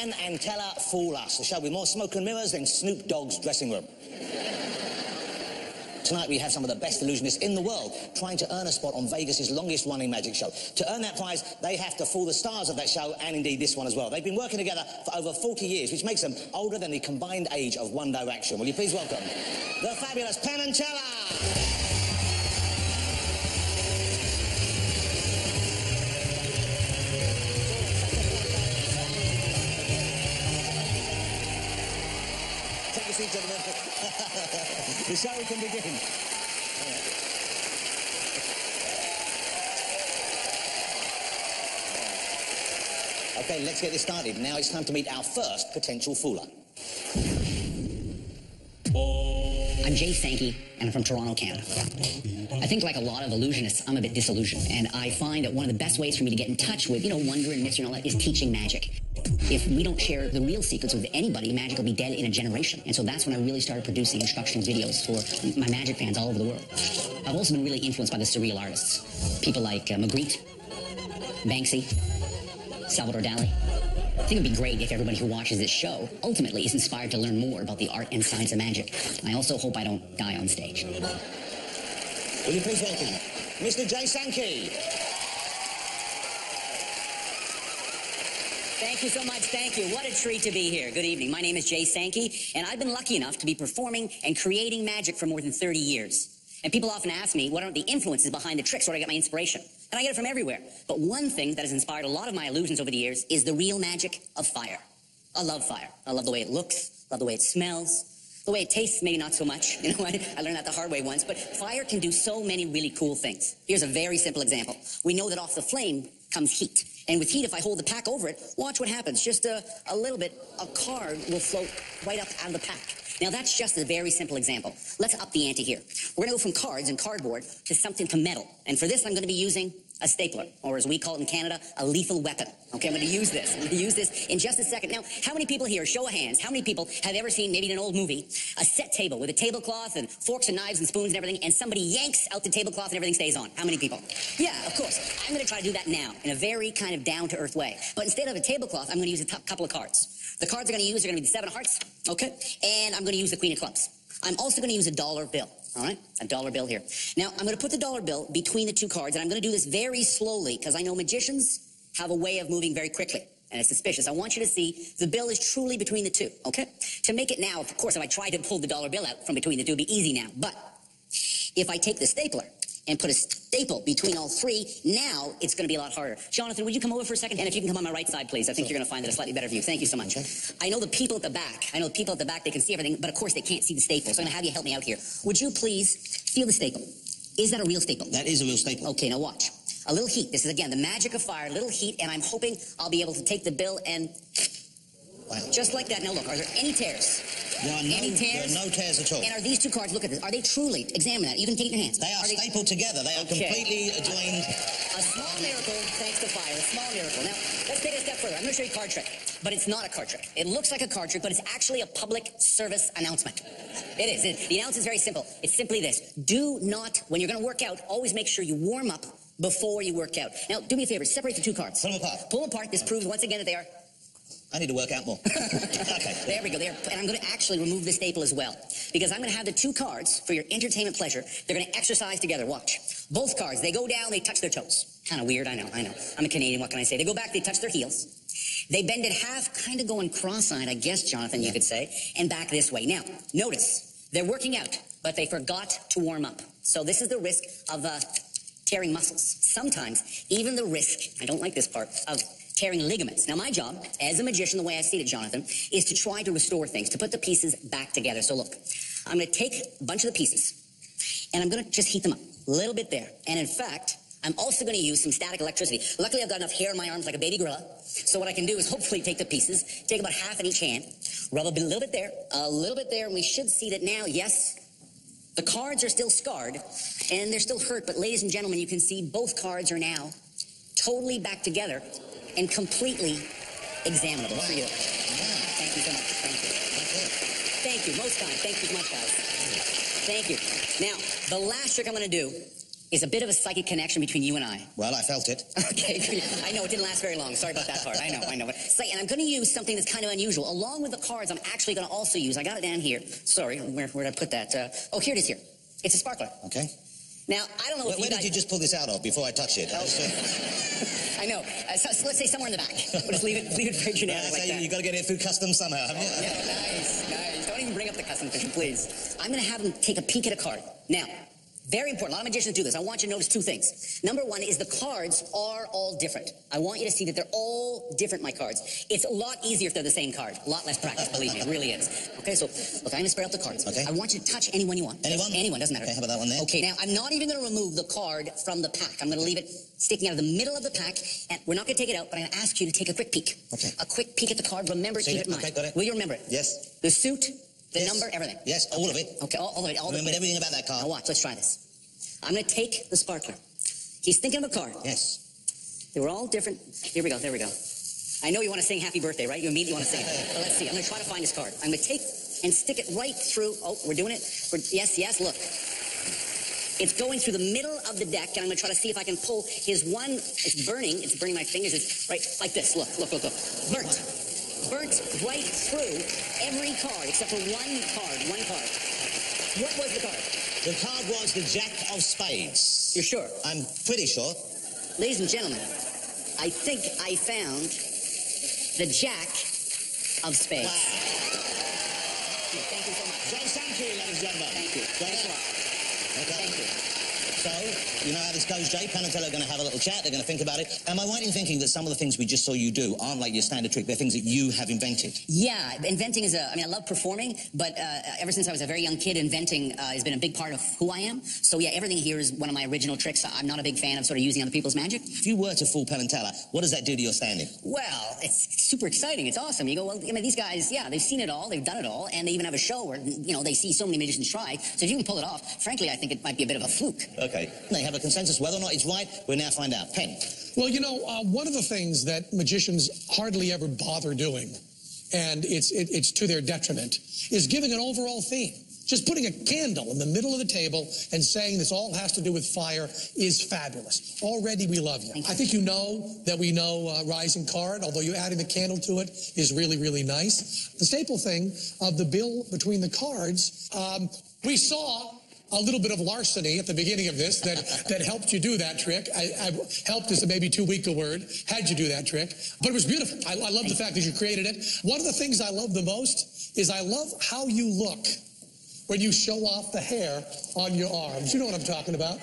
To and Teller Fool Us, the show with more smoke and mirrors than Snoop Dogg's dressing room. Tonight we have some of the best illusionists in the world trying to earn a spot on Vegas' longest running magic show. To earn that prize, they have to fool the stars of that show and indeed this one as well. They've been working together for over 40 years, which makes them older than the combined age of One Direction. Will you please welcome the fabulous Penn and Teller? Gentlemen. the show can begin. Okay, let's get this started. Now it's time to meet our first potential fooler. I'm Jay Sankey, and I'm from Toronto, Canada. I think, like a lot of illusionists, I'm a bit disillusioned, and I find that one of the best ways for me to get in touch with, you know, wonder and mystery and all that is teaching magic. If we don't share the real secrets with anybody, magic will be dead in a generation. And so that's when I really started producing instructional videos for my magic fans all over the world. I've also been really influenced by the surreal artists, people like uh, Magritte, Banksy, Salvador Dali. I think it'd be great if everybody who watches this show ultimately is inspired to learn more about the art and science of magic. I also hope I don't die on stage. Will you please welcome Mr. Jay Sankey? Thank you so much. Thank you. What a treat to be here. Good evening. My name is Jay Sankey, and I've been lucky enough to be performing and creating magic for more than 30 years. And people often ask me, what are the influences behind the tricks? Where do I get my inspiration? And I get it from everywhere. But one thing that has inspired a lot of my illusions over the years is the real magic of fire. I love fire. I love the way it looks, I love the way it smells, the way it tastes, maybe not so much. You know, I, I learned that the hard way once. But fire can do so many really cool things. Here's a very simple example. We know that off the flame comes heat. And with heat, if I hold the pack over it, watch what happens. Just a, a little bit, a card will float right up out of the pack. Now that's just a very simple example. Let's up the ante here. We're gonna go from cards and cardboard to something to metal. And for this, I'm gonna be using a stapler, or as we call it in Canada, a lethal weapon. Okay, I'm gonna use this. I'm gonna use this in just a second. Now, how many people here, show of hands, how many people have ever seen, maybe in an old movie, a set table with a tablecloth and forks and knives and spoons and everything, and somebody yanks out the tablecloth and everything stays on? How many people? Yeah, of course. I'm gonna try to do that now in a very kind of down to earth way. But instead of a tablecloth, I'm gonna use a couple of cards. The cards I'm gonna use are gonna be the seven of hearts, okay? And I'm gonna use the queen of clubs. I'm also gonna use a dollar bill. All right, a dollar bill here. Now, I'm going to put the dollar bill between the two cards, and I'm going to do this very slowly because I know magicians have a way of moving very quickly, and it's suspicious. I want you to see the bill is truly between the two, okay? To make it now, of course, if I try to pull the dollar bill out from between the two, it'd be easy now. But if I take the stapler and put a staple between all three, now it's going to be a lot harder. Jonathan, would you come over for a second? And if you can come on my right side, please. I think you're going to find it a slightly better view. Thank you so much. I know the people at the back. I know the people at the back, they can see everything, but of course they can't see the staple. So I'm going to have you help me out here. Would you please feel the staple? Is that a real staple? That is a real staple. Okay, now watch. A little heat. This is again the magic of fire. A little heat, and I'm hoping I'll be able to take the bill and Wow. just like that. Now look, are there any tears? There are no, Any tears? there are no tears at all. And are these two cards? Look at this. Are they truly? Examine that. You can take it in your hands. They are, they, stapled together. They are Okay. completely joined. A small miracle thanks to fire. A small miracle. Now, let's take a step further. I'm going to show you a card trick. But it's not a card trick. It looks like a card trick, but it's actually a public service announcement. It is. It- the announcement is very simple. It's simply this. Do not, when you're going to work out, always make sure you warm up before you work out. Now, do me a favor. Separate the two cards. Pull them apart. Pull them apart. This proves once again that they are I need to work out more. okay. There we go. There. And I'm going to actually remove the staple as well. Because I'm going to have the two cards for your entertainment pleasure. They're going to exercise together. Watch. Both cards, they go down, they touch their toes. Kind of weird, I know, I know. I'm a Canadian, what can I say? They go back, they touch their heels. They bend in half, kind of going cross-eyed, I guess, Jonathan, you could say, and back this way. Now, notice, they're working out, but they forgot to warm up. So this is the risk of uh, tearing muscles. Sometimes, even the risk, I don't like this part, of tearing ligaments. Now, my job as a magician, the way I see it, Jonathan, is to try to restore things, to put the pieces back together. So look, I'm going to take a bunch of the pieces and I'm going to just heat them up a little bit there. And in fact, I'm also going to use some static electricity. Luckily, I've got enough hair in my arms like a baby gorilla. So what I can do is hopefully take the pieces, take about half in each hand, rub a bit- little bit there, a little bit there, and we should see that now, yes, the cards are still scarred and they're still hurt. But ladies and gentlemen, you can see both cards are now totally back together and completely examinable for you. Thank you so much. Thank you. Thank you. Most kind. Thank you so much, guys. Thank you. Now, the last trick I'm going to do is a bit of a psychic connection between you and I. Well, I felt it. Okay, I know it didn't last very long. Sorry about that part. I know, I know. But and I'm going to use something that's kind of unusual. Along with the cards, I'm actually going to also use. I got it down here. Sorry, where, where did I put that? Uh, oh, here it is. Here, it's a sparkler. Okay. Now, I don't know Where, you guys. did you just pull this out of before I touch it? Oh. I know. Uh, so, so let's say somewhere in the back. We'll just leave it, leave it very generic like so that. you got to get it through customs somehow, haven't? Yeah, nice, nice. Don't even bring up the customs fish, please. I'm going to have them take a peek at a card. Now, very important. A lot of magicians do this. I want you to notice two things. Number one is the cards are all different. I want you to see that they're all different, my cards. It's a lot easier if they're the same card. A lot less practice, believe me. It really is. Okay, so look, I'm going to spread out the cards. Okay. I want you to touch anyone you want. Anyone? Anyone, doesn't matter. Okay, how about that one there? Okay, now I'm not even going to remove the card from the pack. I'm going to leave it sticking out of the middle of the pack, and we're not going to take it out, but I'm going to ask you to take a quick peek. Okay. A quick peek at the card. Remember, See keep it? it in mind. Okay, got it. Will you remember it? Yes. The suit, the Yes. number, everything. Yes, all of it. Okay, all, all of it. All Remembered the everything about that Now card. watch. Let's try this. I'm going to take the sparkler. He's thinking of a card. Yes. They were all different. Here we go. There we go. I know you want to sing Happy Birthday, right? You immediately want to sing it. But let's see. I'm going to try to find his card. I'm going to take and stick it right through. Oh, we're doing it. We're, yes, yes. Look. It's going through the middle of the deck, and I'm going to try to see if I can pull his one. It's burning. It's burning my fingers. It's right like this. Look, look, look, look. Burnt. Burnt right through every card except for one card. One card. What was the card? The card was the Jack of Spades. You're sure? I'm pretty sure. Ladies and gentlemen, I think I found the Jack of Spades. Thank you so much. John Sankey, ladies and gentlemen. Thank you Thanks a it? lot. Okay. Thank you. So, you know how this goes, Jay. Teller are going to have a little chat. They're going to think about it. Am I right in thinking that some of the things we just saw you do aren't like your standard trick? They're things that you have invented? Yeah, inventing is a, I mean, I love performing, but uh, ever since I was a very young kid, inventing uh, has been a big part of who I am. So yeah, everything here is one of my original tricks. I'm not a big fan of sort of using other people's magic. If you were to fool Teller, what does that do to your standing? Well, it's super exciting. It's awesome. You go, well, I mean, these guys, yeah, they've seen it all. They've done it all. And they even have a show where, you know, they see so many magicians try. So if you can pull it off, frankly, I think it might be a bit of a fluke. Okay. They have a consensus. Whether or not it's right, we'll now find out. Penn. Well, you know, uh, one of the things that magicians hardly ever bother doing, and it's, it, it's to their detriment, is giving an overall theme. Just putting a candle in the middle of the table and saying this all has to do with fire is fabulous. Already we love you. You. I think you know that we know uh, Rising Card, although you adding the candle to it is really, really nice. The staple thing of the bill between the cards, um, we saw a little bit of larceny at the beginning of this that, that helped you do that trick. I, I helped is maybe too weak a word, had you do that trick. But it was beautiful. I, I love the fact that you created it. One of the things I love the most is I love how you look when you show off the hair on your arms. You know what I'm talking about.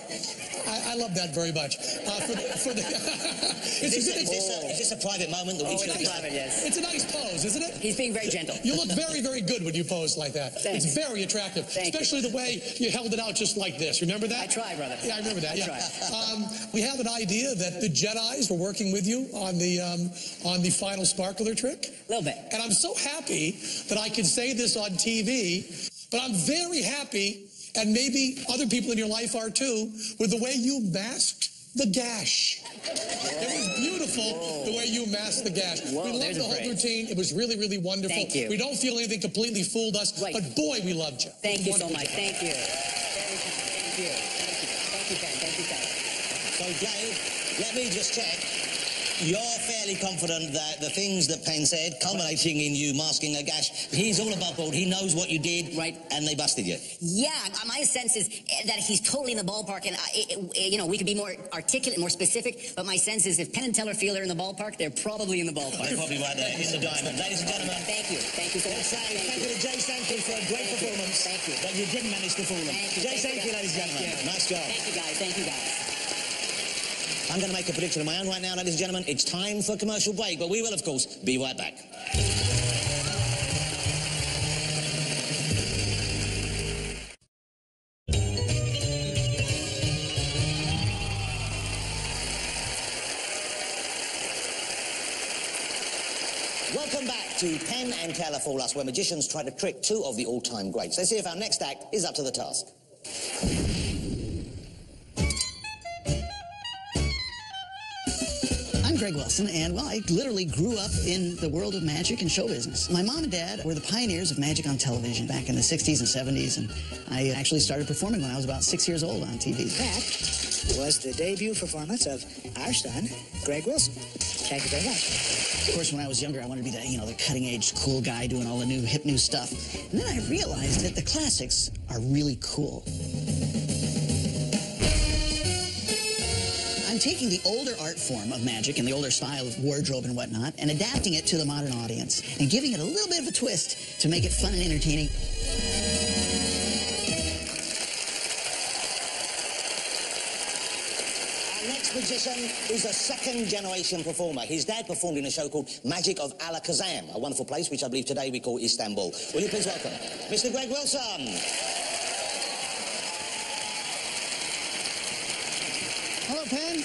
I, I love that very much. Uh, for, the- for the, Is it's, this, a, is, this a, is this a private moment that we Oh, should it's have? private, yes. it's a nice pose, isn't it? He's being very gentle. You look very, very good when you pose like that. Thanks. It's very attractive, Thank you. especially the way you held it out just like this. Remember that? I try, brother. Yeah, I remember that. I yeah. Um, we have an idea that the Jedi's were working with you on the um, on the final sparkler trick, A little bit. and I'm so happy that I can say this on TV. But I'm very happy, and maybe other people in your life are too, with the way you masked the gash. It was beautiful the way you masked the gash. Whoa, we loved the whole praise. routine. It was really, really wonderful. Thank you. We don't feel anything completely fooled us, Right. but boy, we loved you. Thank you so much. Thank you. Thank you. Thank you. Thank you, Ken. Thank you, Ken. So, Dave, let me just check. You're fairly confident that the things that Penn said, culminating in you masking a gash, he's all above board. He knows what you did, Right. And they busted you. Yeah, my sense is eh, that he's totally in the ballpark, and I, it, it- eh, you know we could be more articulate, more specific. But my sense is if Penn and Teller feel they're in the ballpark, they're probably in the They're ballpark. probably right there in the diamond. Ladies and gentlemen, Thank you, thank you so much. Thank thank you to Jay Sankey for a great Thank you. performance. Thank you. But you didn't manage to fool you. Jay Sankey, you. ladies and gentlemen. Nice job. Thank you guys. Thank you guys. I'm going to make a prediction of my own right now, ladies and gentlemen. It's time for a commercial break, but we will, of course, be right back. Welcome back to Penn and Teller Fool Us, where magicians try to trick two of the all-time greats. Let's see if our next act is up to the task. I'm Greg Wilson, and well, I literally grew up in the world of magic and show business. My mom and dad were the pioneers of magic on television back in the 60s and 70s, and I actually started performing when I was about six years old on TV. That was the debut performance of our son, Greg Wilson. Thank you very much. Of course, when I was younger, I wanted to be the, you know, the cutting edge cool guy doing all the new hip new stuff. And then I realized that the classics are really cool. I'm taking the older art form of magic and the older style of wardrobe and whatnot and adapting it to the modern audience and giving it a little bit of a twist to make it fun and entertaining. Our next magician is a second generation performer. His dad performed in a show called Magic of Allakazam, a wonderful place which I believe today we call Istanbul. Will you please welcome Mr. Greg Wilson? Hello, Penn.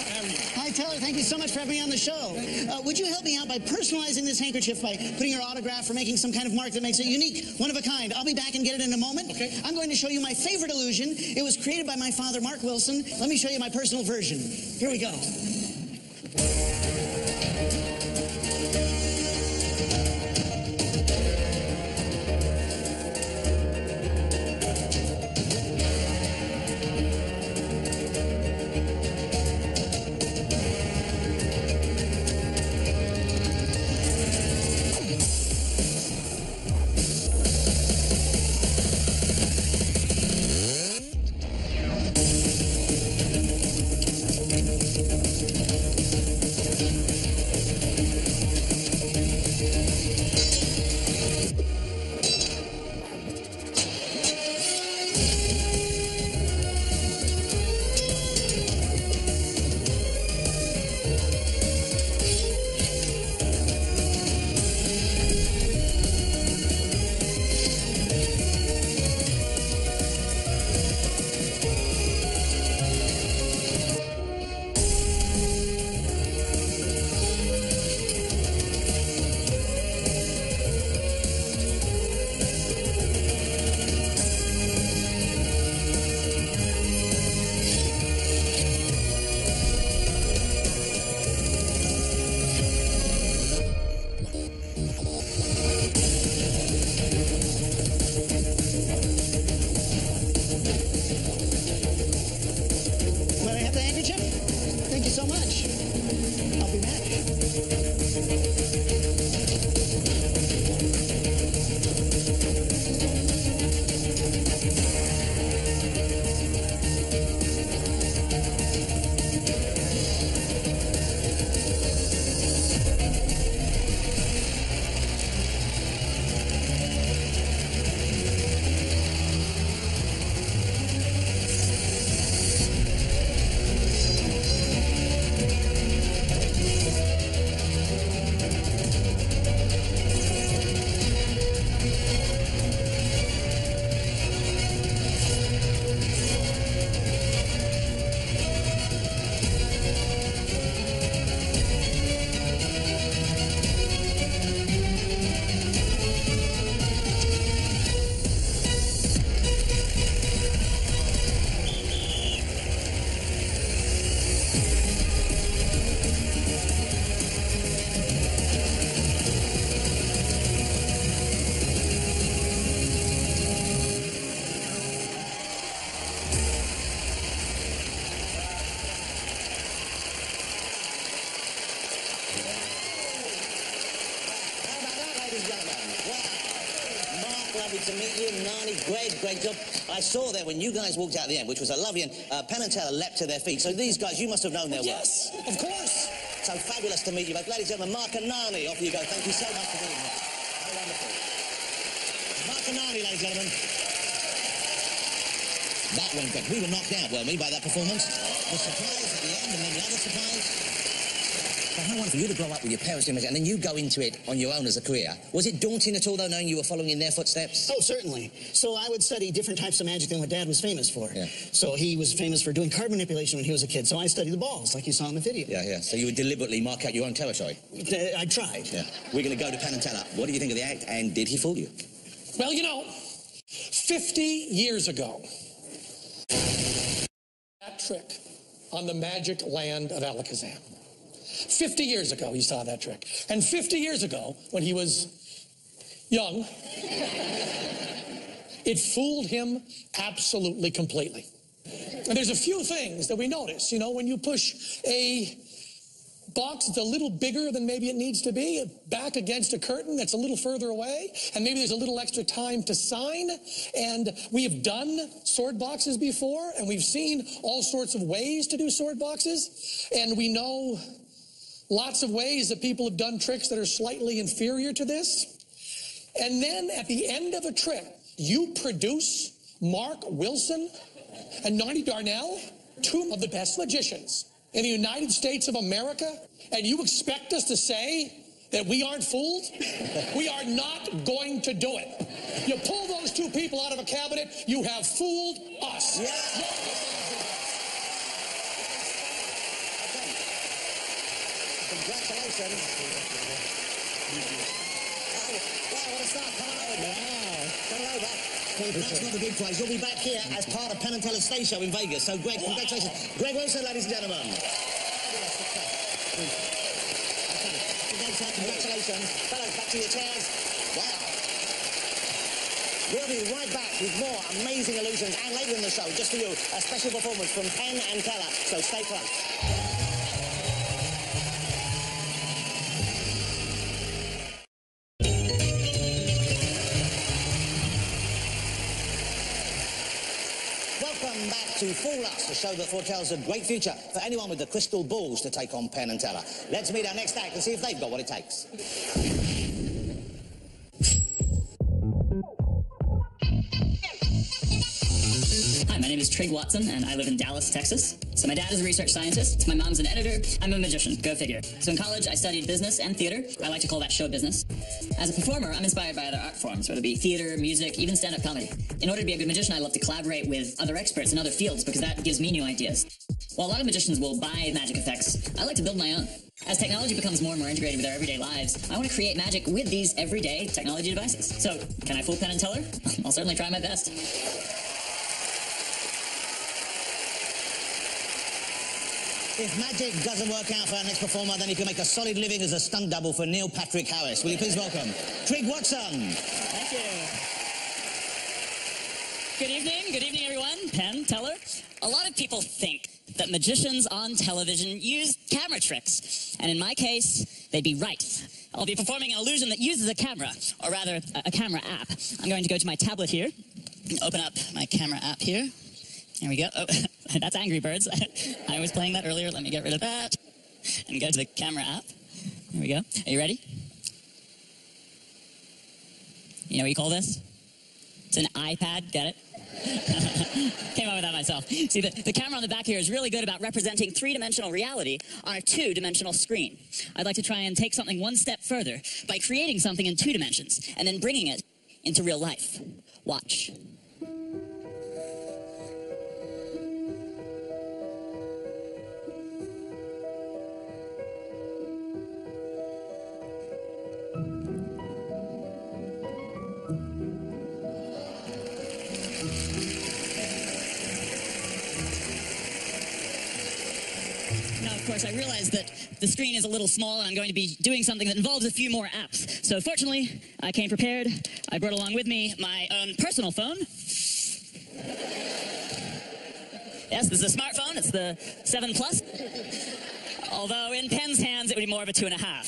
Teller. Thank you so much for having me on the show. Uh, would you help me out by personalizing this handkerchief by putting your autograph or making some kind of mark that makes it unique, one of a kind? I'll be back and get it in a moment. Okay. I'm going to show you my favorite illusion. It was created by my father, Mark Wilson. Let me show you my personal version. Here we go. Saw there when you guys walked out the end, which was a lovely, and uh, Penn and Teller leapt to their feet. So these guys, you must have known their work. Yes, of course. So fabulous to meet you both. Ladies and gentlemen, Mark and Nani, off you go. Thank you so much for being here. How wonderful. Mark and Nani, ladies and gentlemen. That went good. We were knocked out, weren't we, by that performance? The surprise at the end and then the other surprise. So how wonderful you to grow up with your parents doing music and then you go into it on your own as a career. Was it daunting at all, though, knowing you were following in their footsteps? Oh, certainly. So I would study different types of magic than what Dad was famous for. Yeah. So he was famous for doing card manipulation when he was a kid. So I studied the balls, like you saw in the video. Yeah, yeah. So you would deliberately mark out your own territory. Uh, I tried. Yeah. We're going to go to Penn and Teller. What do you think of the act, and did he fool you? Well, you know, 50 years ago, that trick on the magic land of Allakazam. 50 years ago, he saw that trick. And 50 years ago, when he was young, it fooled him absolutely completely. And there's a few things that we notice. You know, when you push a box that's a little bigger than maybe it needs to be, back against a curtain that's a little further away, and maybe there's a little extra time to sign. And we have done sword boxes before, and we've seen all sorts of ways to do sword boxes, and we know lots of ways that people have done tricks that are slightly inferior to this. And then at the end of a trick, you produce Mark Wilson and Nani Darnell, two of the best magicians in the United States of America, and you expect us to say that we aren't fooled? we are not going to do it. You pull those two people out of a cabinet, you have fooled us. Congratulations. Wow, what over. Wow. That's not the big prize. You'll be back here as part of Penn and Teller's show in Vegas. So, Greg, congratulations. Greg Wilson, ladies and gentlemen. Congratulations. Fellas, back to your chairs. Wow. We'll be right back with more amazing illusions and later in the show, just for you, a special performance from Penn and Teller. So stay close. Fool Us, the show that foretells a great future for anyone with the crystal balls to take on Penn and Teller. Let's meet our next act and see if they've got what it takes. Hi, my name is Trig Watson, and I live in Dallas, Texas. So my dad is a research scientist, my mom's an editor, I'm a magician, go figure. So in college, I studied business and theater. I like to call that show business. As a performer, I'm inspired by other art forms, whether it be theater, music, even stand-up comedy. In order to be a good magician, I love to collaborate with other experts in other fields because that gives me new ideas. While a lot of magicians will buy magic effects, I like to build my own. As technology becomes more and more integrated with our everyday lives, I want to create magic with these everyday technology devices. So, can I fool Penn and Teller? I'll certainly try my best. If magic doesn't work out for our next performer, then he can make a solid living as a stunt double for Neil Patrick Harris. Will you please welcome Trig Watson? Thank you. Good evening. Good evening, everyone. Penn, Teller. A lot of people think that magicians on television use camera tricks. And in my case, they'd be right. I'll be performing an illusion that uses a camera, or rather, a, a camera app. I'm going to go to my tablet here, open up my camera app here. Here we go. Oh, that's Angry Birds. I was playing that earlier. Let me get rid of that. And go to the camera app. There we go. Are you ready? You know what you call this? It's an iPad. Get it? Came up with that myself. See, the, the camera on the back here is really good about representing three dimensional reality on a two dimensional screen. I'd like to try and take something one step further by creating something in two dimensions and then bringing it into real life. Watch. Realize that the screen is a little small and I'm going to be doing something that involves a few more apps. So, fortunately, I came prepared. I brought along with me my own personal phone. Yes, this is a smartphone. It's the 7 Plus. Although in Penn's hands, it would be more of a two and a half.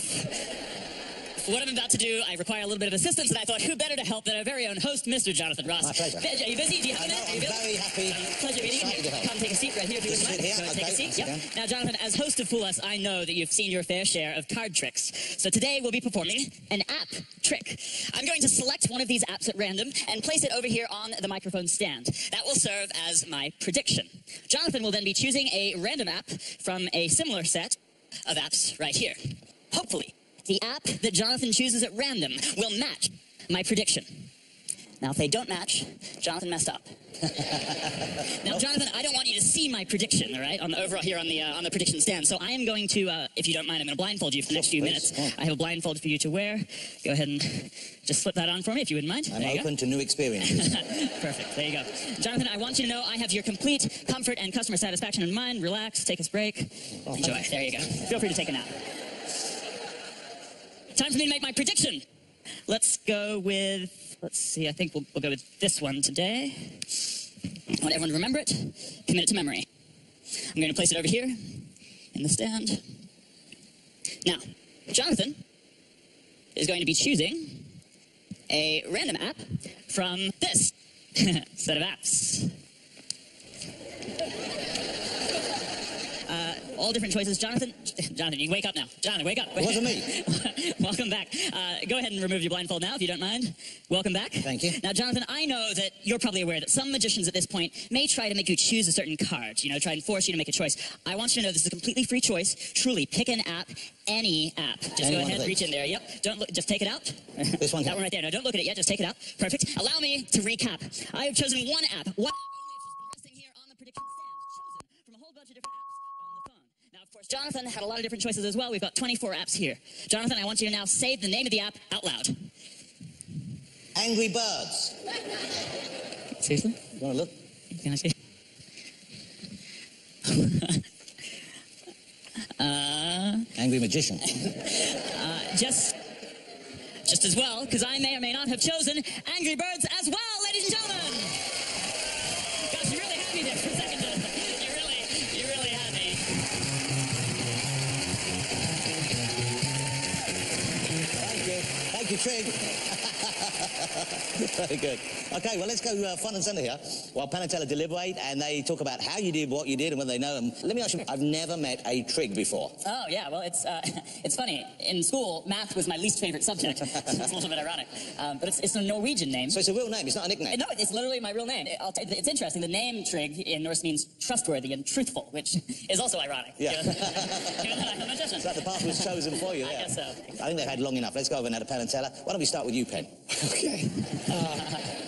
What I'm about to do, I require a little bit of assistance, and I thought, who better to help than our very own host, Mr. Jonathan Ross. My pleasure. Are you busy? Do you have a minute? Are I'm you busy? very happy. Uh, pleasure meeting you. Come take a seat right here if you would sit like. here? Go Take a seat. Yep. Now, Jonathan, as host of Fool Us, I know that you've seen your fair share of card tricks. So today we'll be performing an app trick. I'm going to select one of these apps at random and place it over here on the microphone stand. That will serve as my prediction. Jonathan will then be choosing a random app from a similar set of apps right here. Hopefully, the app that Jonathan chooses at random will match my prediction. Now, if they don't match, Jonathan messed up. now, Jonathan, I don't want you to see my prediction, all right, on the overall here on the uh, on the prediction stand. So I am going to, uh, if you don't mind, I'm going to blindfold you for the next few minutes. I have a blindfold for you to wear. Go ahead and just slip that on for me, if you wouldn't mind. I'm there open to new experiences. Perfect. There you go, Jonathan. I want you to know I have your complete comfort and customer satisfaction in mind. Relax, take a break, enjoy. There you go. Feel free to take a nap. Time for me to make my prediction. Let's go with, let's see, I think we'll, we'll go with this one today. I want everyone to remember it, commit it to memory. I'm going to place it over here in the stand. Now, Jonathan is going to be choosing a random app from this set of apps. Uh, all different choices. Jonathan, Jonathan, you wake up now. Jonathan, wake up. It wasn't me. Welcome back. Uh, go ahead and remove your blindfold now, if you don't mind. Welcome back. Thank you. Now, Jonathan, I know that you're probably aware that some magicians at this point may try to make you choose a certain card, you know, try and force you to make a choice. I want you to know this is a completely free choice. Truly, pick an app, any app. Just Any go ahead, reach in there. Yep. Don't look, just take it out. This one That one right there. No, don't look at it yet. Just take it out. Perfect. Allow me to recap. I have chosen one app. One app only, which is resting here on the prediction stand. Chosen from a whole bunch of different apps on the phone. Now, of course, Jonathan had a lot of different choices as well. We've got 24 apps here. Jonathan, I want you to now say the name of the app out loud. Angry Birds. Seriously? You want to look? Can I see? Uh, Angry Magician. Uh, just, just as well, because I may or may not have chosen Angry Birds Very good. Okay, well, let's go uh, front and centre here while Penn and Teller deliberate and they talk about how you did what you did and whether they know them. Let me ask you, I've never met a Trig before. Oh yeah, well it's uh, it's funny. In school, math was my least favorite subject. it's a little bit ironic, um, but it's, it's a Norwegian name. So it's a real name, it's not a nickname. No, it's literally my real name. I'll t- it's interesting. The name Trig in Norse means trustworthy and truthful, which is also ironic. Yeah. given- given that I'm a magician. So the path was chosen for you I guess so. I think they've had long enough. Let's go over now to Penn and Teller. Why don't we start with you, Penn? Okay. Uh,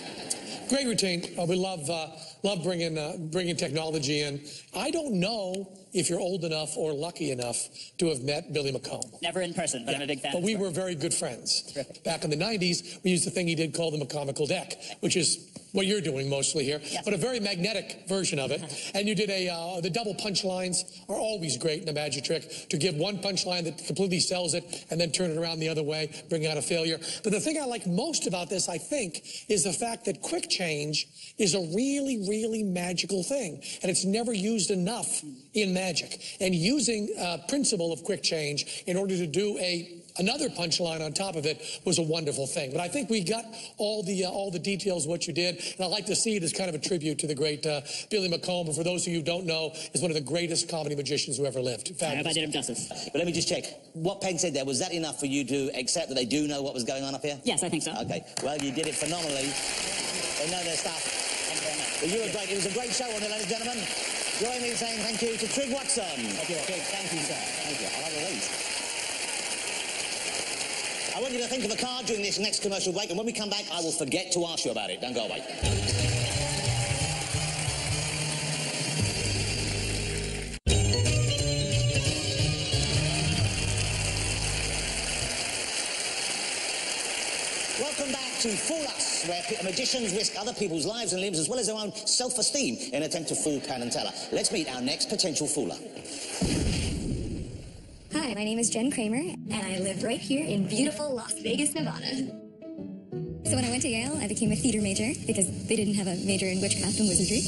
great routine. Uh, we love uh, love bringing uh, bringing technology in. I don't know if you're old enough or lucky enough to have met Billy McComb. Never in person, but I'm a big fan. But we were very good friends. Back in the 90s, we used the thing he did called the McComical deck, which is what you're doing mostly here, Yes. but a very magnetic version of it. and you did a, uh, the double punchlines are always great in a magic trick to give one punchline that completely sells it and then turn it around the other way, bring out a failure. But the thing I like most about this, I think, is the fact that quick change is a really, really magical thing. And it's never used enough in magic. And using uh, principle of quick change in order to do a another punchline on top of it was a wonderful thing. But I think we got all the uh, all the details of what you did, and I like to see it as kind of a tribute to the great uh, Billy McComb. who, for those of you who don't know, is one of the greatest comedy magicians who ever lived. I hope Fabulous. I did him justice. But let me just check. What Penn said there, was that enough for you to accept that they do know what was going on up here? Yes, I think so. Okay. Well, you did it phenomenally. They know their stuff. You very much. But you were great. It was a great show on it, ladies and gentlemen. Join me in saying thank you to Trig Watson. Thank you. Trig, thank you, sir. Thank you. I like all these. I want you to think of a card during this next commercial break, and when we come back, I will forget to ask you about it. Don't go away. To Fool Us, where magicians risk other people's lives and limbs as well as their own self-esteem in an attempt to fool Penn and Teller. Let's meet our next potential fooler. Hi, my name is Jen Kramer, and I live right here in beautiful Las Vegas, Nevada. So when I went to Yale, I became a theater major because they didn't have a major in witchcraft and wizardry.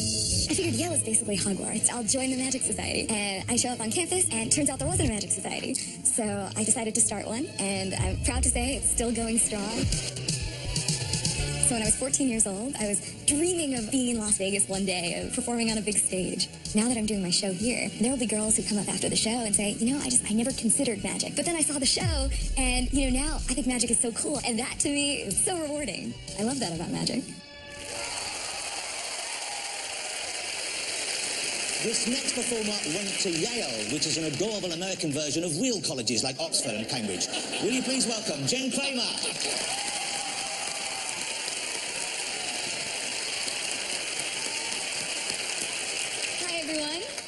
I figured Yale is basically Hogwarts. I'll join the Magic Society. And I show up on campus, and turns out there wasn't a Magic Society. So I decided to start one, and I'm proud to say it's still going strong. So when I was 14 years old, I was dreaming of being in Las Vegas one day, of performing on a big stage. Now that I'm doing my show here, there will be girls who come up after the show and say, you know, I just, I never considered magic. But then I saw the show, and, you know, now I think magic is so cool. And that to me is so rewarding. I love that about magic. This next performer went to Yale, which is an adorable American version of real colleges like Oxford and Cambridge. Will you please welcome Jen Kramer?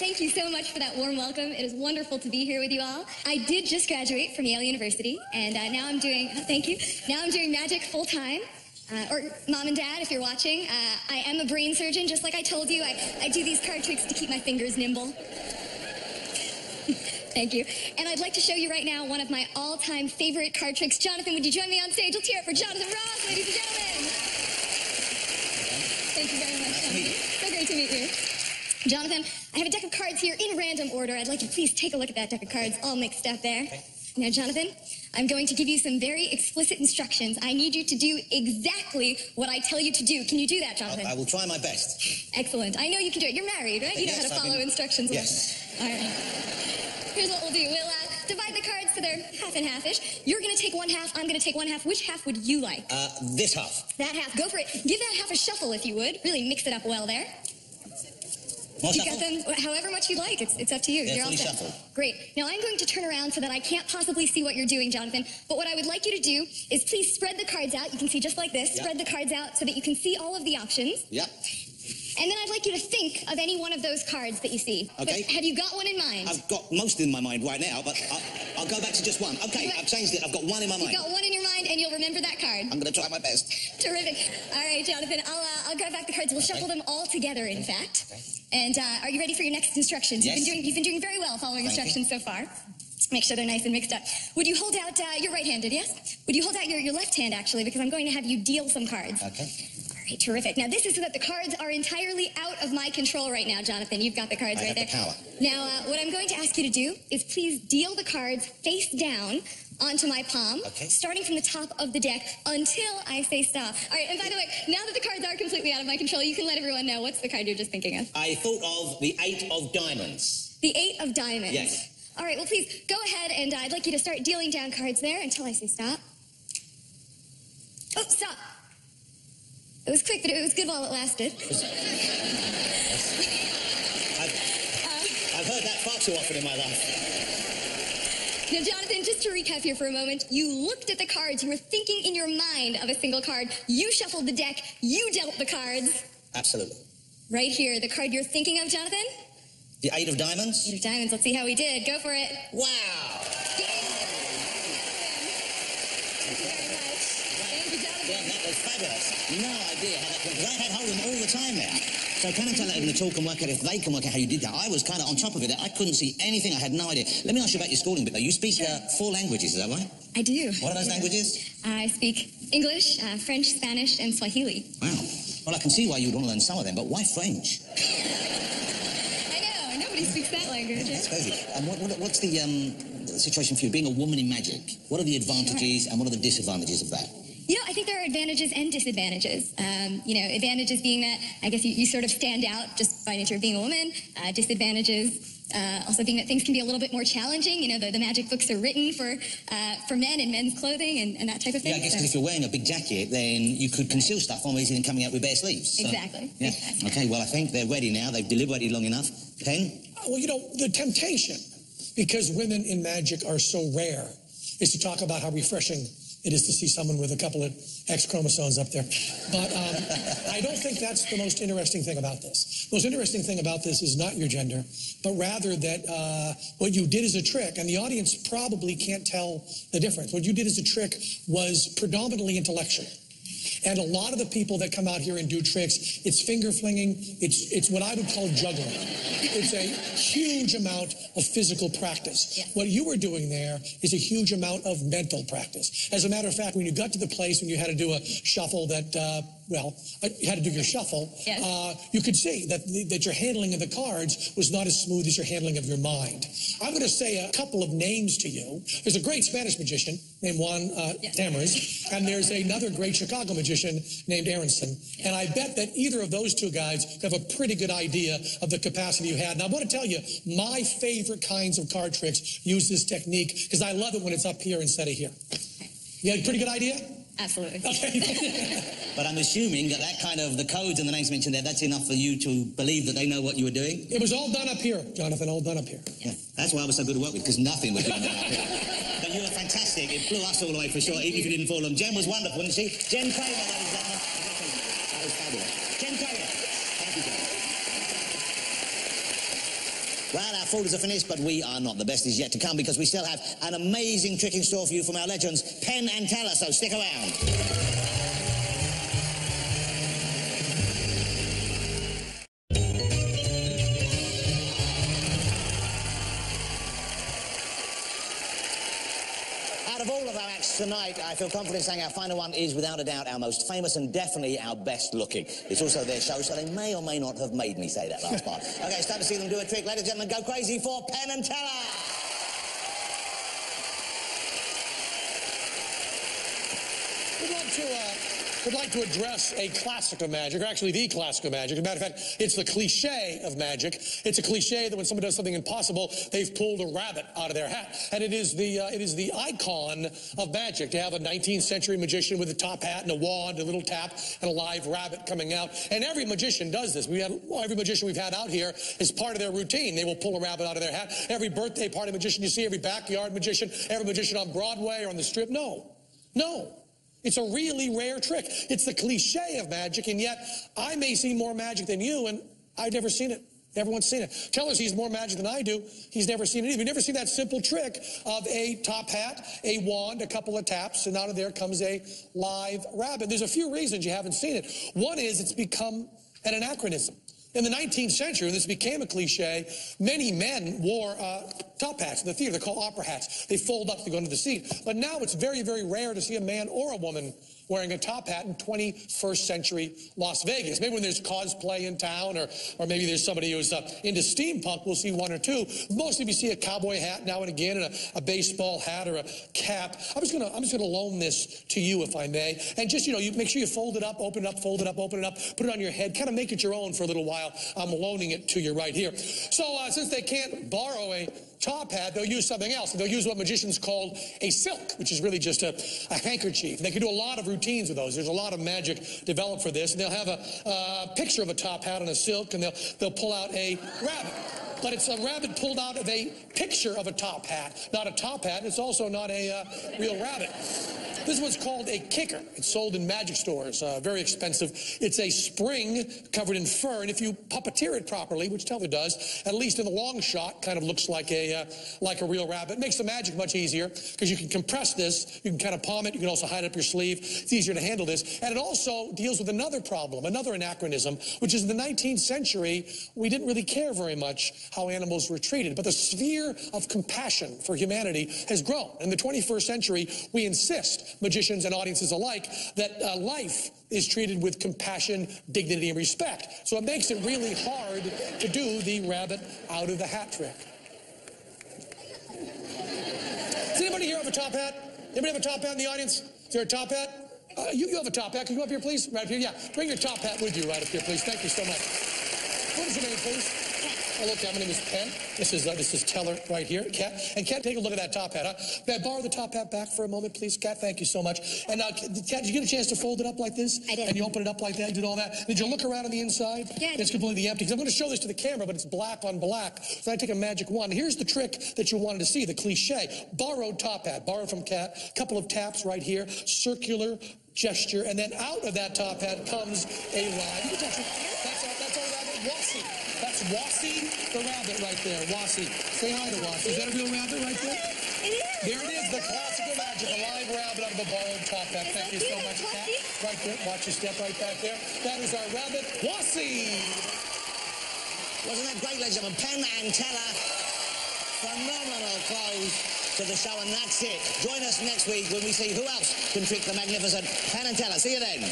thank you so much for that warm welcome. It is wonderful to be here with you all. I did just graduate from Yale University, and uh, now I'm doing, oh, thank you, now I'm doing magic full time. Uh, or mom and dad, if you're watching, uh, I am a brain surgeon, just like I told you. I, I do these card tricks to keep my fingers nimble. Thank you. And I'd like to show you right now one of my all-time favorite card tricks. Jonathan, would you join me on stage? Let's hear it for Jonathan Ross, ladies and gentlemen. Thank you very much. So great to meet you. Jonathan, I have a deck of cards here in random order. I'd like you to please take a look at that deck of cards all mixed up there. Now, Jonathan, I'm going to give you some very explicit instructions. I need you to do exactly what I tell you to do. Can you do that, Jonathan? I will try my best. Excellent. I know you can do it. You're married, right? You know how to I've follow been- instructions. Yes. All right. Here's what we'll do. We'll uh, divide the cards so they're half and half-ish. You're going to take one half. I'm going to take one half. Which half would you like? Uh, this half. that half. Go for it. Give that half a shuffle if you would. Really mix it up well there. You shuffle? got them however much you'd like. It's, it's up to you. You're all set. shuffled. Great. Now I'm going to turn around so that I can't possibly see what you're doing, Jonathan. But what I would like you to do is please spread the cards out. You can see just like this. Yeah. Spread the cards out so that you can see all of the options. Yeah. And then I'd like you to think of any one of those cards that you see. But Okay. have you got one in mind? I've got most in my mind right now, but I'll, I'll go back to just one. Okay, Right. I've changed it. I've got one in my mind. You've got one in your mind, and you'll remember that card. I'm going to try my best. Terrific. All right, Jonathan. I'll uh, I'll grab back the cards. We'll shuffle them all together. In fact. And uh, are you ready for your next instructions? Yes. You've been doing you've been doing very well following Thank instructions so far. Make sure they're nice and mixed up. Would you hold out? Uh, you're right-handed, yes? Would you hold out your, your left hand actually, because I'm going to have you deal some cards. Okay. Right, terrific. Now this is so that the cards are entirely out of my control right now, Jonathan. You've got the cards I right have the there. power. Now, uh, what I'm going to ask you to do is please deal the cards face down onto my palm, Okay. starting from the top of the deck until I say stop. All right, and by the way, now that the cards are completely out of my control, you can let everyone know what's the card you're just thinking of. I thought of the eight of diamonds. The eight of diamonds. Yes. All right, well, please go ahead, and uh, I'd like you to start dealing down cards there until I say stop. Oh, stop. It was quick, but it was good while it lasted. I've, I've heard that far too often in my life. Now, Jonathan, just to recap here for a moment, you looked at the cards. You were thinking in your mind of a single card. You shuffled the deck. You dealt the cards. Absolutely. Right here, the card you're thinking of, Jonathan? The eight of diamonds? Eight of diamonds. Let's see how we did. Go for it. Wow. Thank you very much. Thank you, Jonathan. Yeah, that was fabulous. No idea how that because I had hold of them all the time there. So can I tell them to talk and work out if they can work out how you did that? I was kind of on top of it. I couldn't see anything. I had no idea. Let me ask you about your schooling bit though. You speak uh, four languages, is that right? I do. What are those languages? I speak English, uh, French, Spanish, and Swahili. Wow. Well, I can see why you would want to learn some of them, but why French? I know. Nobody speaks that language. That's crazy. And what, what, what's the um, situation for you? Being a woman in magic, what are the advantages and what are the disadvantages of that? You know, I think there are advantages and disadvantages. Um, you know, advantages being that I guess you, you sort of stand out just by nature of being a woman. Uh, disadvantages uh, also being that things can be a little bit more challenging. You know, the, the magic books are written for uh, for men in men's clothing and, and that type of thing. Yeah, I guess so- because if you're wearing a big jacket, then you could conceal stuff more easily than coming out with bare sleeves. So- Exactly. Yeah. Exactly. Okay, well, I think they're ready now. They've deliberated long enough. Penn? Well, you know, the temptation, because women in magic are so rare, is to talk about how refreshing it is to see someone with a couple of X chromosomes up there. But um, I don't think that's the most interesting thing about this. The most interesting thing about this is not your gender, but rather that uh, what you did as a trick, and the audience probably can't tell the difference. What you did as a trick was predominantly intellectual. And a lot of the people that come out here and do tricks, it's finger flinging, it's, it's what I would call juggling. It's a huge amount of physical practice. Yeah. What you were doing there is a huge amount of mental practice. As a matter of fact, when you got to the place when you had to do a shuffle that, uh, well, you had to do your shuffle, Yes. uh, you could see that, that your handling of the cards was not as smooth as your handling of your mind. I'm going to say a couple of names to you. There's a great Spanish magician named Juan uh, Yeah. Tamariz, and there's another great Chicago magician named Aronson. And I bet that either of those two guys have a pretty good idea of the capacity you had. And I want to tell you, my favorite kinds of card tricks use this technique because I love it when it's up here instead of here. You had a pretty good idea? Absolutely. But I'm assuming that that kind of, the codes and the names mentioned there, that's enough for you to believe that they know what you were doing? it was all done up here, Jonathan, all done up here. Yeah. That's why I was so good to work with, because nothing was doing that. but you were fantastic. It blew us all away for sure, even if you didn't fall them. Jen was wonderful, wasn't she? Jen Kramer, ladies and gentlemen. That was fabulous. Jen our fooled are finished, but we are not. The best is yet to come because we still have an amazing trick in store for you from our legends, Penn and Teller, so stick around. I feel confident saying our final one is without a doubt our most famous and definitely our best looking. It's also their show, so they may or may not have made me say that last part. Okay, it's time to see them do a trick. Ladies and gentlemen, go crazy for Penn and Teller! We'd like to, we'd like to address a classic of magic, or actually the classic of magic. As a matter of fact, it's the cliche of magic. It's a cliche that when someone does something impossible, they've pulled a rabbit out of their hat. And it is the, uh, it is the icon of magic to have a 19th century magician with a top hat and a wand, a little tap, and a live rabbit coming out. And every magician does this. We have, well, every magician we've had out here is part of their routine. They will pull a rabbit out of their hat. Every birthday party magician you see, every backyard magician, every magician on Broadway or on the strip. No. No. It's a really rare trick. It's the cliche of magic, and yet I may see more magic than you, and I've never seen it. Everyone's seen it. Tellers he's more magic than I do. He's never seen it either. You've never seen that simple trick of a top hat, a wand, a couple of taps, and out of there comes a live rabbit. There's a few reasons you haven't seen it. One is it's become an anachronism. In the 19th century, when this became a cliche, many men wore uh, top hats in the theater. They're called opera hats. They fold up to go into the seat. But now it's very, very rare to see a man or a woman wearing a top hat in 21st century Las Vegas. Maybe when there's cosplay in town, or, or maybe there's somebody who's uh, into steampunk, we'll see one or two. Mostly we see a cowboy hat now and again, and a, a baseball hat or a cap. I'm just gonna I'm just gonna loan this to you, if I may, and just you know, you make sure you fold it up, open it up, fold it up, open it up, put it on your head, kind of make it your own for a little while. I'm loaning it to you right here. So uh, since they can't borrow a top hat, they'll use something else. They'll use what magicians call a silk, which is really just a, a handkerchief. They can do a lot of routines with those. There's a lot of magic developed for this. And they'll have a, picture of a top hat and a silk, and they'll, they'll pull out a rabbit. But it's a rabbit pulled out of a picture of a top hat, not a top hat. It's also not a uh, real rabbit. This is what's called a kicker. It's sold in magic stores, uh, very expensive. It's a spring covered in fur, and if you puppeteer it properly, which Teller does, at least in the long shot, kind of looks like a uh, like a real rabbit. It makes the magic much easier because you can compress this, you can kind of palm it, you can also hide it up your sleeve. It's easier to handle this, and it also deals with another problem, another anachronism, which is in the 19th century we didn't really care very much how animals were treated, but the sphere of compassion for humanity has grown. In the 21st century, we insist magicians and audiences alike, that uh, life is treated with compassion, dignity, and respect. So it makes it really hard to do the rabbit out of the hat trick. Does anybody here have a top hat? Anybody have a top hat in the audience? Is there a top hat? Uh, you, you have a top hat. Can you come up here, please? Right up here. Yeah. Bring your top hat with you right up here, please. Thank you so much. What is your name, please? Hello, Kat. My name is Penn. This is uh, this is Teller right here. Kat. And Kat, take a look at that top hat. Huh? May I borrow the top hat back for a moment, please? Kat, thank you so much. And uh, Kat, did you get a chance to fold it up like this? I did. And you open it up like that? Did all that? Did you look around on the inside? Yeah, It's completely empty. Because I'm going to show this to the camera, but it's black on black. So I take a magic wand. Here's the trick that you wanted to see, the cliche. Borrowed top hat. Borrowed from Kat. A couple of taps right here. Circular gesture. And then out of that top hat comes a live. You can touch it. That's all, that's all rabbit. Wassy. That's Wassy the rabbit right there. Wassy. Say hi to Wassy. Is that a real rabbit right there? It is. There it is, the classic of magic, a live rabbit out of a borrowed top hat. Thank you so much, Kat. Right there, watch your step right back there. That is our rabbit, Wassy. Wasn't that great, ladies and gentlemen? Penn and Teller. Phenomenal close to the show, and that's it. Join us next week when we see who else can trick the magnificent Penn and Teller. See you then.